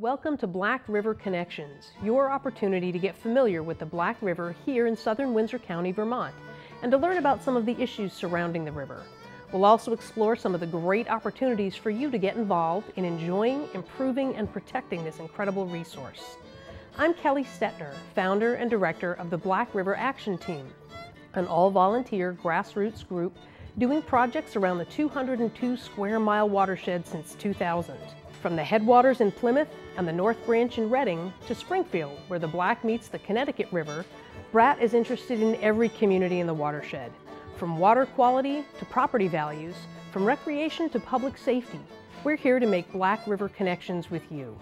Welcome to Black River Connections, your opportunity to get familiar with the Black River here in southern Windsor County, Vermont, and to learn about some of the issues surrounding the river. We'll also explore some of the great opportunities for you to get involved in enjoying, improving, and protecting this incredible resource. I'm Kelly Stettner, founder and director of the Black River Action Team, an all-volunteer grassroots group doing projects around the 202 square mile watershed since 2000. From the headwaters in Plymouth and the North Branch in Reading to Springfield, where the Black meets the Connecticut River, BRAT is interested in every community in the watershed. From water quality to property values, from recreation to public safety, we're here to make Black River connections with you.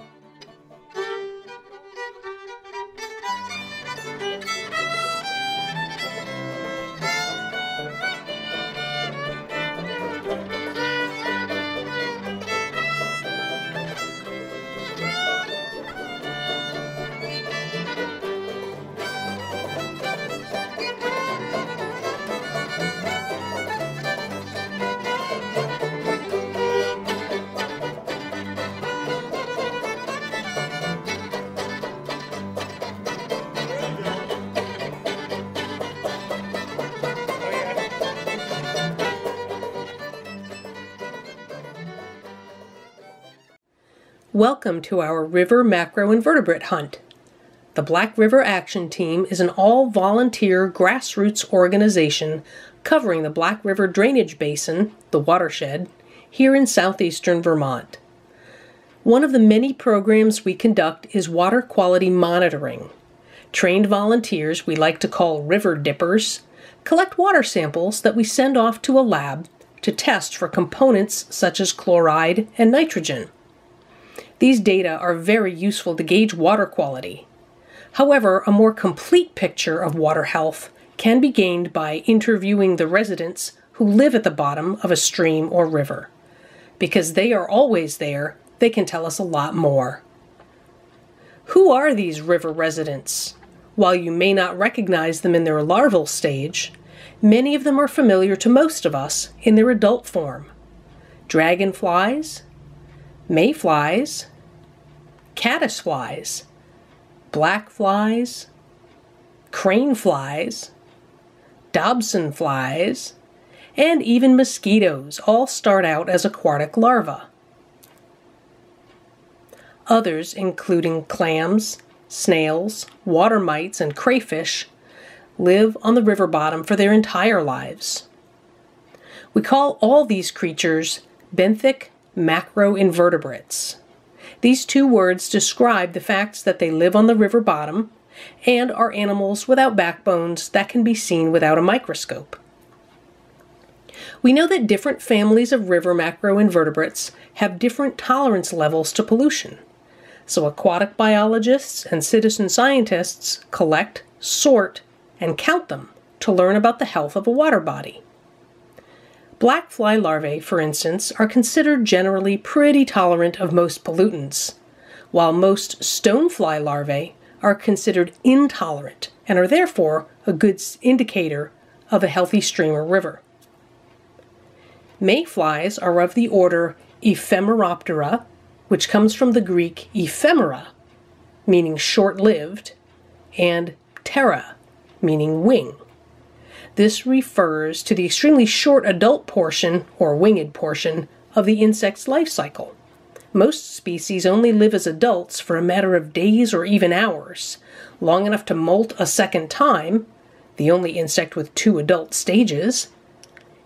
Welcome to our River Macroinvertebrate Hunt. The Black River Action Team is an all volunteer grassroots organization covering the Black River Drainage Basin, the watershed, here in southeastern Vermont. One of the many programs we conduct is water quality monitoring. Trained volunteers, we like to call river dippers, collect water samples that we send off to a lab to test for components such as chloride and nitrogen. These data are very useful to gauge water quality. However, a more complete picture of water health can be gained by interviewing the residents who live at the bottom of a stream or river. Because they are always there, they can tell us a lot more. Who are these river residents? While you may not recognize them in their larval stage, many of them are familiar to most of us in their adult form. Dragonflies, mayflies, caddisflies, black flies, crane flies, Dobson flies, and even mosquitoes all start out as aquatic larvae. Others, including clams, snails, water mites, and crayfish, live on the river bottom for their entire lives. We call all these creatures benthic macroinvertebrates. These two words describe the facts that they live on the river bottom and are animals without backbones that can be seen without a microscope. We know that different families of river macroinvertebrates have different tolerance levels to pollution. So aquatic biologists and citizen scientists collect, sort, and count them to learn about the health of a water body. Black fly larvae, for instance, are considered generally pretty tolerant of most pollutants, while most stonefly larvae are considered intolerant and are therefore a good indicator of a healthy stream or river. Mayflies are of the order Ephemeroptera, which comes from the Greek ephemera, meaning short lived, and ptera, meaning wing. This refers to the extremely short adult portion, or winged portion, of the insect's life cycle. Most species only live as adults for a matter of days or even hours, long enough to molt a second time, the only insect with two adult stages,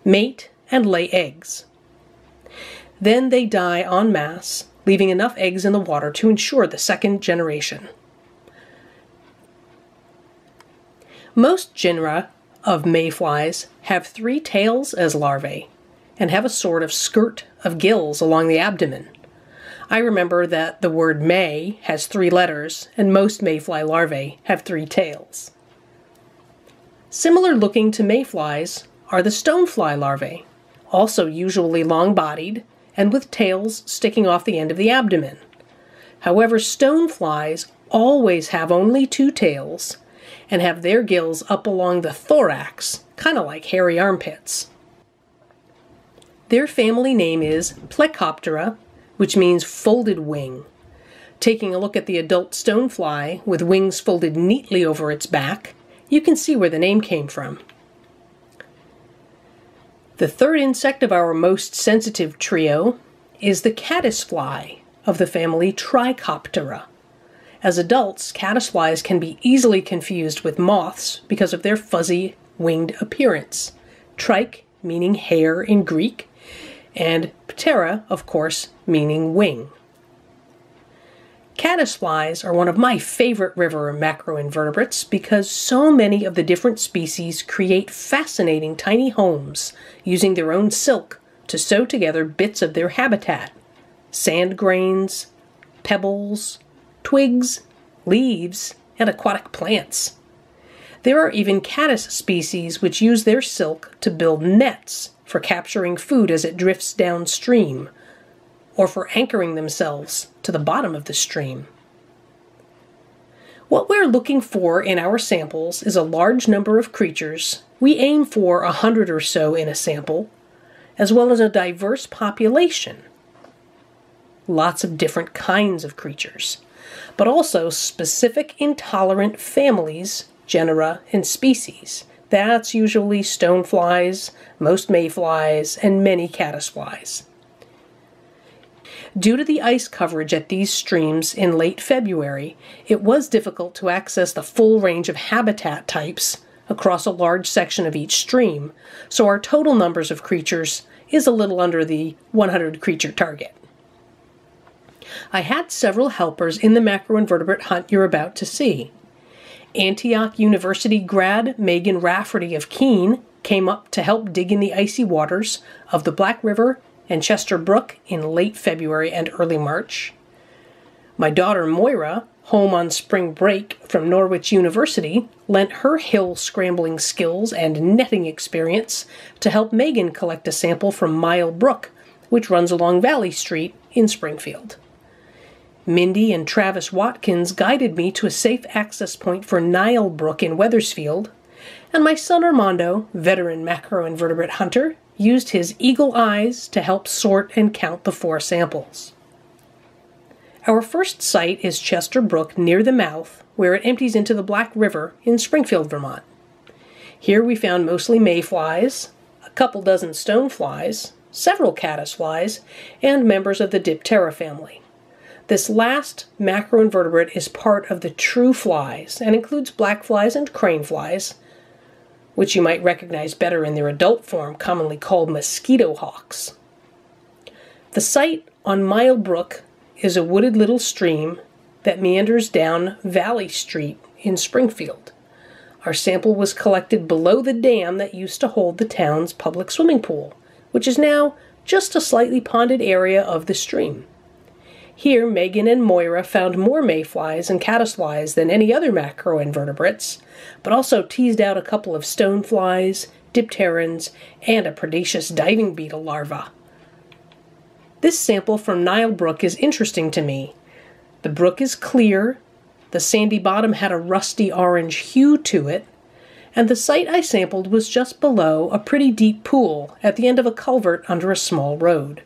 mate, and lay eggs. Then they die en masse, leaving enough eggs in the water to ensure the second generation. Most genera of mayflies have three tails as larvae and have a sort of skirt of gills along the abdomen. I remember that the word may has three letters, and most mayfly larvae have three tails. Similar looking to mayflies are the stonefly larvae, also usually long bodied and with tails sticking off the end of the abdomen. However, stoneflies always have only two tails and have their gills up along the thorax, kind of like hairy armpits. Their family name is Plecoptera, which means folded wing. Taking a look at the adult stonefly with wings folded neatly over its back, you can see where the name came from. The third insect of our most sensitive trio is the caddisfly of the family Trichoptera. As adults, caddisflies can be easily confused with moths because of their fuzzy winged appearance. Trich meaning hair in Greek, and ptera, of course, meaning wing. Caddisflies are one of my favorite river macroinvertebrates because so many of the different species create fascinating tiny homes using their own silk to sew together bits of their habitat sand grains, pebbles, twigs, leaves, and aquatic plants. There are even caddis species which use their silk to build nets for capturing food as it drifts downstream, or for anchoring themselves to the bottom of the stream. What we're looking for in our samples is a large number of creatures. We aim for a hundred or so in a sample, as well as a diverse population. Lots of different kinds of creatures, but also specific intolerant families, genera, and species. That's usually stoneflies, most mayflies, and many caddisflies. Due to the ice coverage at these streams in late February, it was difficult to access the full range of habitat types across a large section of each stream, so our total numbers of creatures is a little under the 100 creature target. I had several helpers in the macroinvertebrate hunt you're about to see. Antioch University grad Megan Rafferty of Keene came up to help dig in the icy waters of the Black River and Chester Brook in late February and early March. My daughter Moira, home on spring break from Norwich University, lent her hill scrambling skills and netting experience to help Megan collect a sample from Mile Brook, which runs along Valley Street in Springfield. Mindy and Travis Watkins guided me to a safe access point for Nile Brook in Weathersfield, and my son Armando, veteran macroinvertebrate hunter, used his eagle eyes to help sort and count the four samples. Our first site is Chester Brook near the mouth, where it empties into the Black River in Springfield, Vermont. Here we found mostly mayflies, a couple dozen stoneflies, several caddisflies, and members of the Diptera family. This last macroinvertebrate is part of the true flies and includes black flies and crane flies, which you might recognize better in their adult form, commonly called mosquito hawks. The site on Mile Brook is a wooded little stream that meanders down Valley Street in Springfield. Our sample was collected below the dam that used to hold the town's public swimming pool, which is now just a slightly ponded area of the stream. Here, Megan and Moira found more mayflies and caddisflies than any other macroinvertebrates, but also teased out a couple of stoneflies, dipterans, and a predaceous diving beetle larva. This sample from Nile Brook is interesting to me. The brook is clear, the sandy bottom had a rusty orange hue to it, and the site I sampled was just below a pretty deep pool at the end of a culvert under a small road.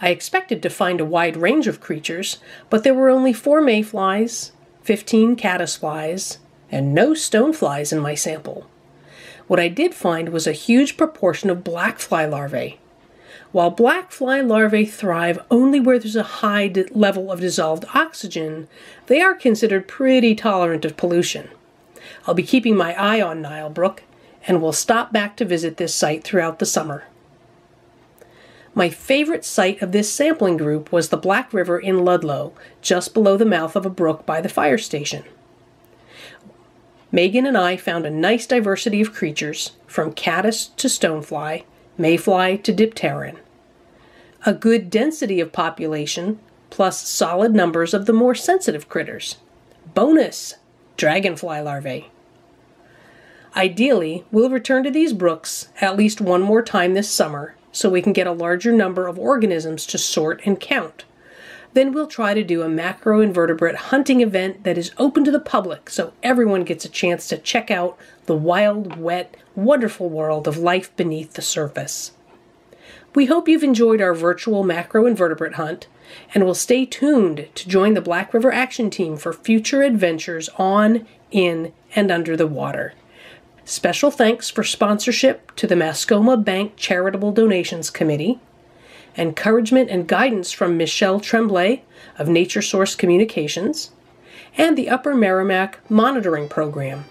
I expected to find a wide range of creatures, but there were only four mayflies, 15 caddisflies, and no stoneflies in my sample. What I did find was a huge proportion of black fly larvae. While black fly larvae thrive only where there's a high level of dissolved oxygen, they are considered pretty tolerant of pollution. I'll be keeping my eye on Nile Brook and will stop back to visit this site throughout the summer. My favorite site of this sampling group was the Black River in Ludlow, just below the mouth of a brook by the fire station. Megan and I found a nice diversity of creatures, from caddis to stonefly, mayfly to dipteran. A good density of population, plus solid numbers of the more sensitive critters. Bonus! Dragonfly larvae. Ideally, we'll return to these brooks at least one more time this summer so we can get a larger number of organisms to sort and count. Then we'll try to do a macroinvertebrate hunting event that is open to the public so everyone gets a chance to check out the wild, wet, wonderful world of life beneath the surface. We hope you've enjoyed our virtual macroinvertebrate hunt and will stay tuned to join the Black River Action Team for future adventures on, in, and under the water. Special thanks for sponsorship to the Mascoma Bank Charitable Donations Committee, encouragement and guidance from Michelle Tremblay of Nature Source Communications, and the Upper Merrimack Monitoring Program.